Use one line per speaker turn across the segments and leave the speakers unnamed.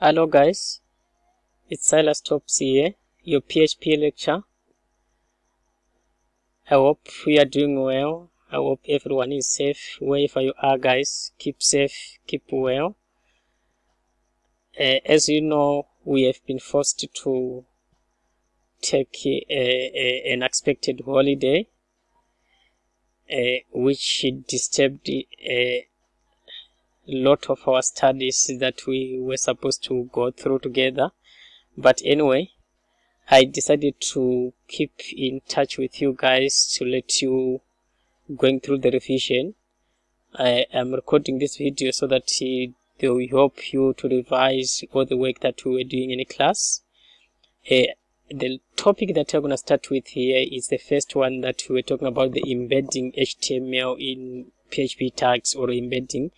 Hello guys, it's Silas Tops here, your PHP lecture. I hope we are doing well. I hope everyone is safe wherever you are guys. Keep safe, keep well. Uh, as you know, we have been forced to take a, a, an expected holiday, uh, which disturbed a lot of our studies that we were supposed to go through together. But anyway, I decided to keep in touch with you guys to let you going through the revision. I am recording this video so that they will help you to revise all the work that we were doing in class. Uh, the topic that we're going to start with here is the first one that we were talking about the embedding HTML in PHP tags or embedding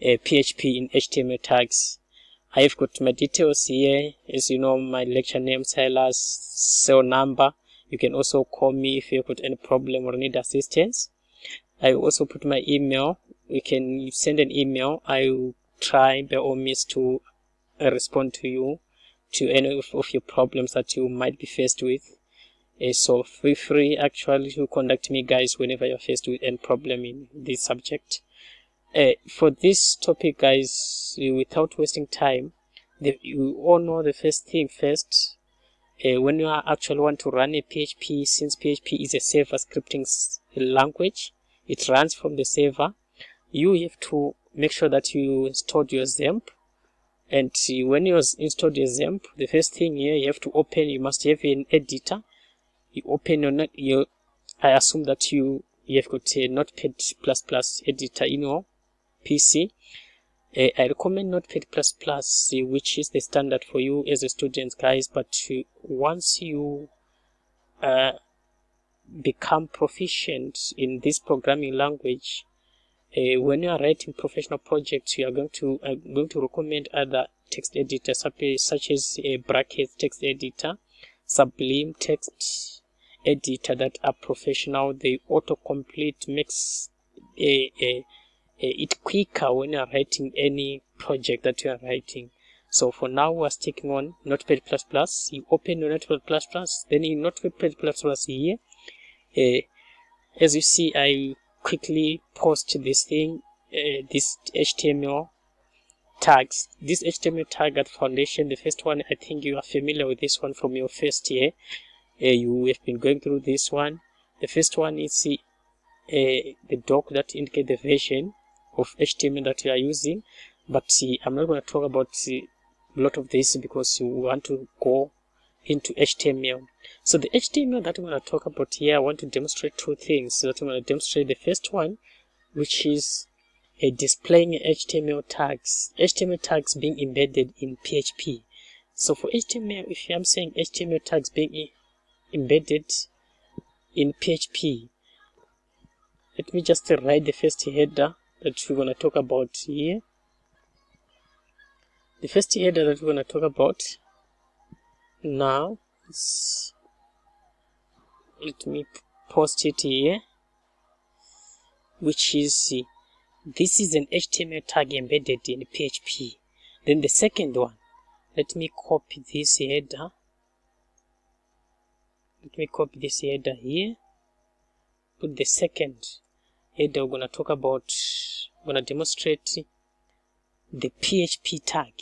PHP in HTML tags. I've got my details here. As you know, my lecture name, Silas, cell number. You can also call me if you've got any problem or need assistance. I also put my email. You can send an email. I will try by all means to uh, respond to you to any of, of, your problems that you might be faced with. Uh, so feel free actually to contact me guys whenever you're faced with any problem in this subject. Uh, for this topic guys, without wasting time, the, you all know the first thing first. Uh, when you actually want to run a PHP, since PHP is a server scripting language, it runs from the server. You have to make sure that you installed your XAMPP and when you installed your XAMPP, the first thing here you have to open, you must have an editor. You open your, your I assume that you, you have got a Notepad++ plus editor in your PC. Uh, I recommend Notepad++, which is the standard for you as a student, guys. But uh, once you uh, become proficient in this programming language, uh, when you are writing professional projects, you are going to I'm going to recommend other text editors such as a bracket text editor, Sublime text editor that are professional. They autocomplete makes a, a, a, it quicker when you are writing any project that you are writing. So for now, we're sticking on Notepad++. Plus you open your Notepad++, then in Notepad++ here, uh, as you see, I quickly post this thing uh, this html tags. This html tag at foundation the first one i think you are familiar with this one from your first year. Uh, you have been going through this one. The first one is uh, the doc that indicate the version of html that you are using but see, i'm not going to talk about a lot of this because you want to go into HTML. So the HTML that I'm going to talk about here, I want to demonstrate two things. So that I'm going to demonstrate the first one, which is a displaying HTML tags, HTML tags being embedded in PHP. So for HTML, if I'm saying HTML tags being embedded in PHP, let me just write the first header that we're going to talk about here. The first header that we're going to talk about now is let me post it here which is this is an HTML tag embedded in PHP then the second one let me copy this header. Let me copy this header here. Put the second header we're going to talk about we're going to demonstrate the PHP tag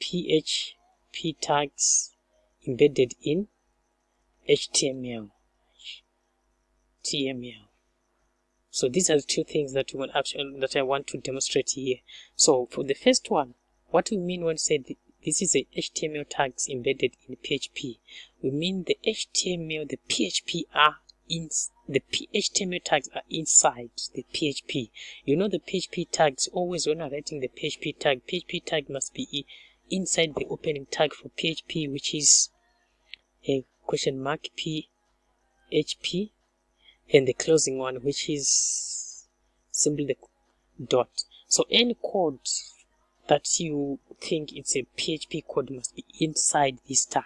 php tags embedded in HTML. HTML. So these are the two things that we want actually that I want to demonstrate here. So for the first one, what we mean when we say this is a HTML tags embedded in PHP? We mean the HTML, the PHP are in the HTML tags are inside the PHP. You know the PHP tags always when I'm writing the PHP tag, PHP tag must be inside the opening tag for PHP, which is a question mark PHP, and the closing one, which is simply the dot. So any code that you think it's a PHP code must be inside this tag.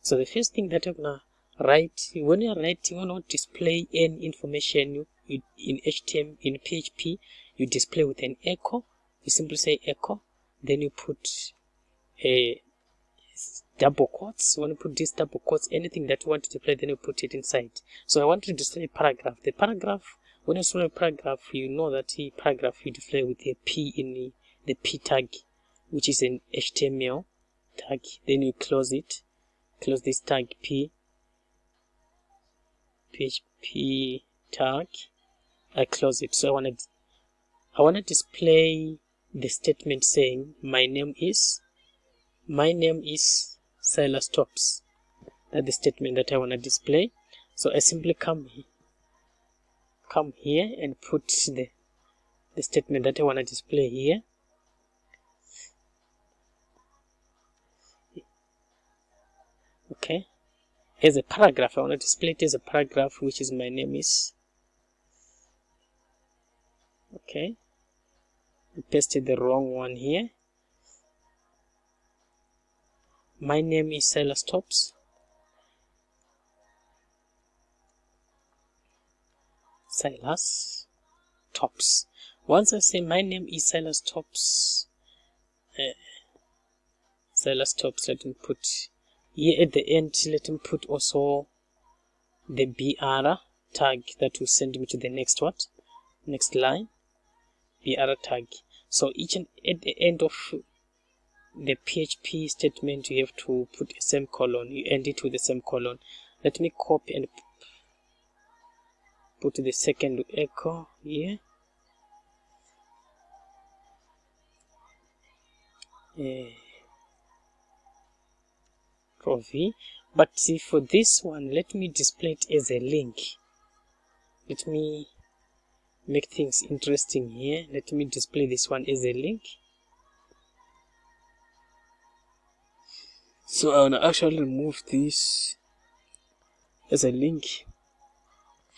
So the first thing that you're gonna write when you're writing, you to display any information you in HTML in PHP, you display with an echo. You simply say echo, then you put a double quotes. When you put this double quotes, anything that you want to display, then you put it inside. So I want to display a paragraph. The paragraph, when you display a paragraph, you know that the paragraph you display with a P in the, the P tag, which is an HTML tag. Then you close it, close this tag P, PHP tag. I close it. So I want to, I want to display the statement saying my name is, my name is Silas Tops. That's the statement that I want to display. So I simply come come here and put the the statement that I want to display here. Okay. As a paragraph, I want to display it as a paragraph, which is my name is. Okay. I pasted the wrong one here. My name is Silas Tops. Silas Tops. Once I say my name is Silas Tops, uh, Silas Tops, let me put here at the end, let me put also the BR tag that will send me to the next what? Next line. BR tag. So each and at the end of the PHP statement you have to put a semicolon you end it with a semicolon let me copy and put the second echo here uh, but see for this one let me display it as a link. Let me make things interesting here. Let me display this one as a link. So I will actually remove this as a link.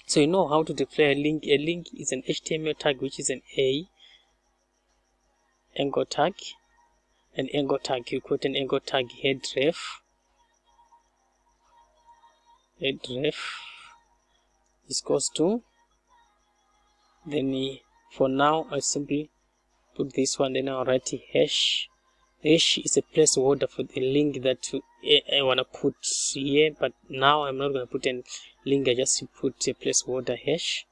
So you know how to display a link. A link is an HTML tag which is an a anchor tag an anchor tag. You put an anchor tag href href is goes to then for now I simply put this one then I'll write hash. Hash is a placeholder for the link that I want to put here but now I'm not to put a link I just put a placeholder hash.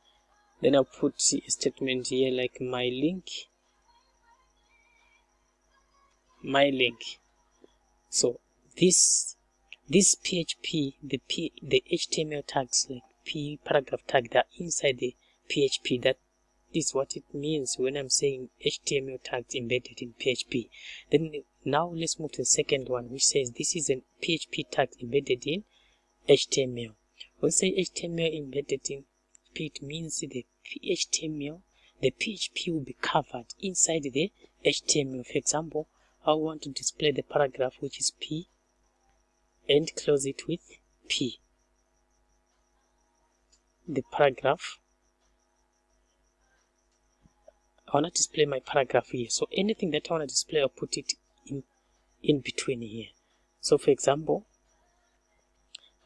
Then I'll put a statement here like my link. My link. So this this PHP the P the HTML tags like P paragraph tag that inside the PHP that is what it means when I'm saying HTML tags embedded in PHP. Then now let's move to the second one, which says this is a PHP tag embedded in HTML. When say HTML embedded in P, it means the HTML, the PHP will be covered inside the HTML. For example, I want to display the paragraph which is P and close it with P. The paragraph I want to display my paragraph here. So anything that I want to display, I'll put it in, in between here. So for example,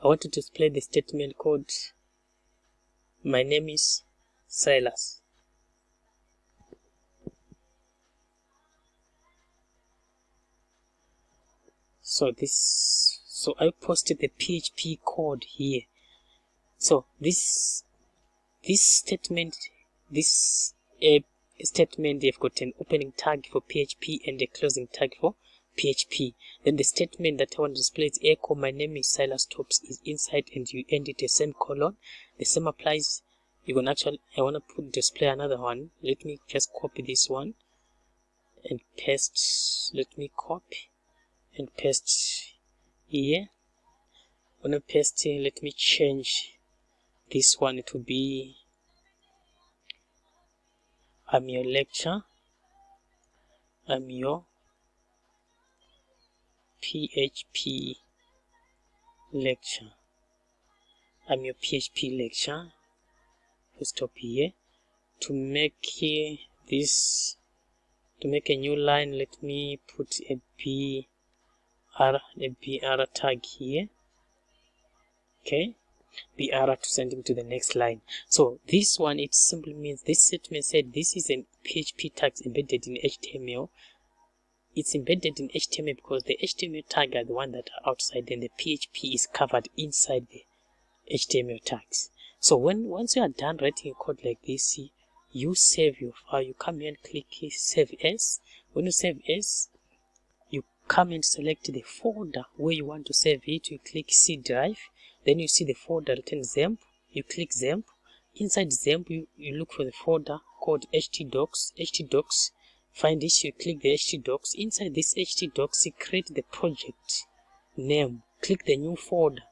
I want to display the statement called my name is Silas. So this, so I posted the PHP code here. So this, this statement, this uh, statement they've got an opening tag for php and a closing tag for php then the statement that i want to display is echo my name is silas tops is inside and you end it a semicolon the same applies. You can actually i want to put display another one. Let me just copy this one and paste let me copy and paste here when i paste let me change this one to be I'm your lecture. I'm your PHP lecture. I'm your PHP lecture. Let's stop here. To make here this, to make a new line, let me put a BR, a BR tag here. Okay BR to send him to the next line. So this one, it simply means this statement said this is a PHP tag embedded in HTML. it's embedded in HTML because the HTML tag are the one that are outside and the PHP is covered inside the HTML tags. So when once you are done writing a code like this, you save your file. You come here and click save as. When you save as, come and select the folder where you want to save it. You click C drive. Then you see the folder written XAMPP. You click XAMPP. Inside XAMPP, you, you look for the folder called htdocs. htdocs find this you click the htdocs inside this htdocs you create the project name click the new folder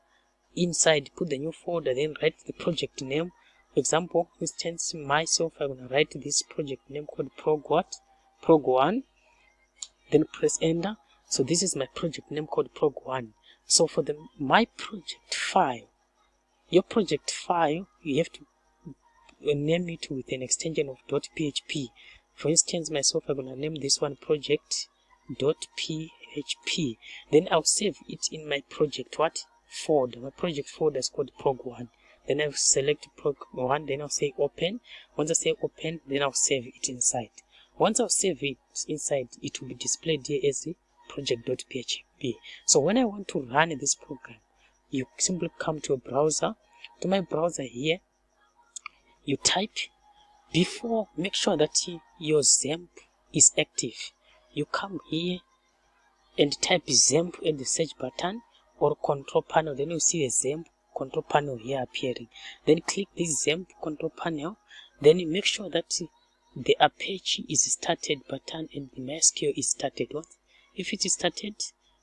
inside put the new folder then write the project name for example instance myself i'm going to write this project name called prog what prog 1 then press enter so this is my project name called prog 1 so for the my project file your project file you have to name it with an extension of .php for instance myself i'm gonna name this one project php then i'll save it in my project what? Folder. My project folder is called prog1 then i'll select prog1 then i'll say open. Once i say open then i'll save it inside. Once i'll save it inside it will be displayed here as project.php so when i want to run this program you simply come to a browser. To my browser here you type before make sure that your XAMPP is active. You come here and type XAMPP in the search button or control panel. Then you see the XAMPP control panel here appearing. Then click this XAMPP control panel. Then you make sure that the apache is started button and the mysql is started if it is started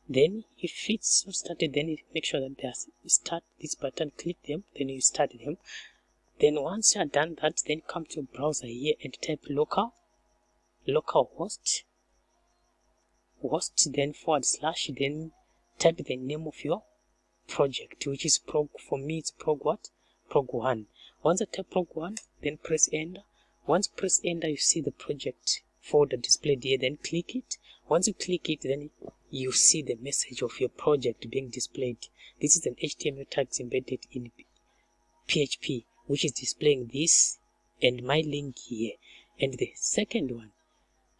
then if it's not started then make sure that there's start this button click them then you start them. Then once you are done that then come to browser here and type local local host host then forward slash then type the name of your project which is prog for me it's prog what? Prog 1 once i type prog 1 then press enter. Once press enter you see the project folder displayed here then click it. Once you click it then you see the message of your project being displayed. This is an html tags embedded in php which is displaying this and my link here. And the second one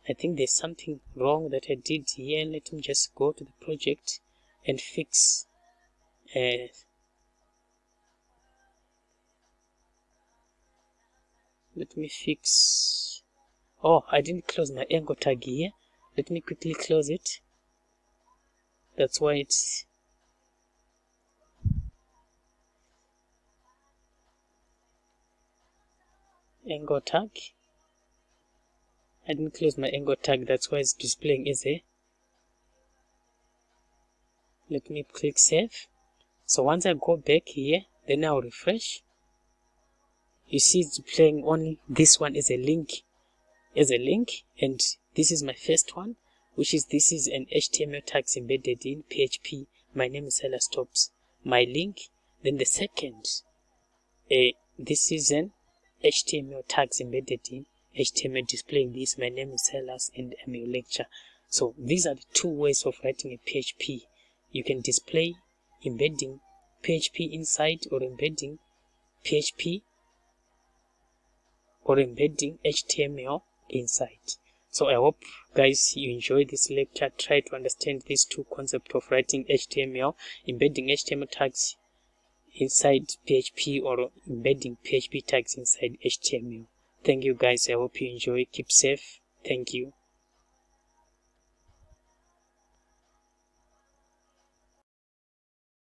I think there's something wrong that I did here. Let me just go to the project and fix uh, let me fix oh I didn't close my anchor tag here. Let me quickly close it. That's why it's anchor tag. I didn't close my anchor tag. That's why it's displaying as a let me click save. So once I go back here then I'll refresh. You see it's playing only this one is a link as a link and this is my first one which is this is an HTML tags embedded in PHP my name is Silas Tops my link then the second uh, this is an HTML tags embedded in HTML displaying this. My name is Silas and I'm your lecture. So these are the two ways of writing a PHP. You can display embedding PHP inside or embedding PHP or embedding HTML inside. So I hope guys you enjoy this lecture. Try to understand these two concepts of writing HTML, embedding HTML tags inside PHP or embedding PHP tags inside HTML. Thank you guys. I hope you enjoy. Keep safe. Thank you.